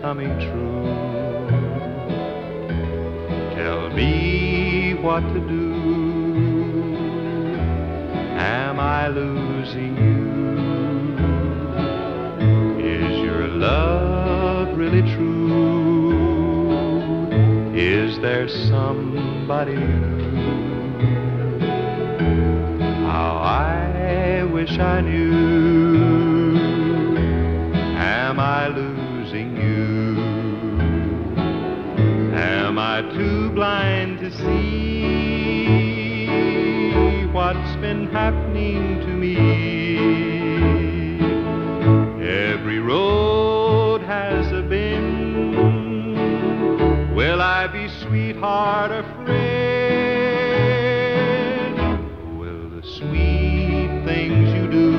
coming true. Tell me what to do. Am I losing you? Is your love really true? Is there somebody new? How I wish I knew. Too blind to see what's been happening to me? Every road has a bend. Will I be sweetheart or friend? Will the sweet things you do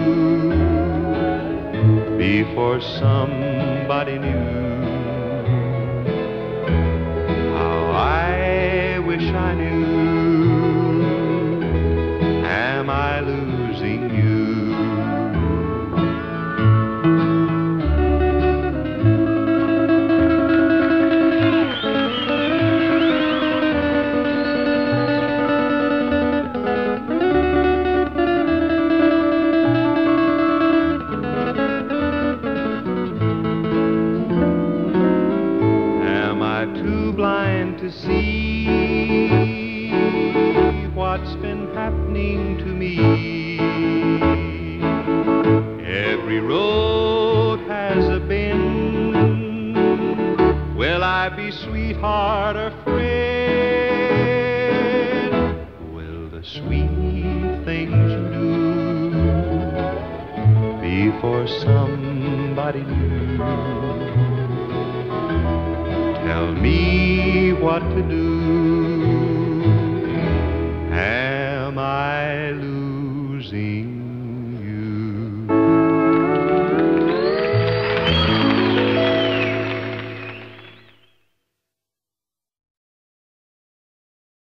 be for somebody new? See what's been happening to me? Every road has a bend. Will I be sweetheart or friend? Will the sweet things you do be for somebody new? Tell me what to do.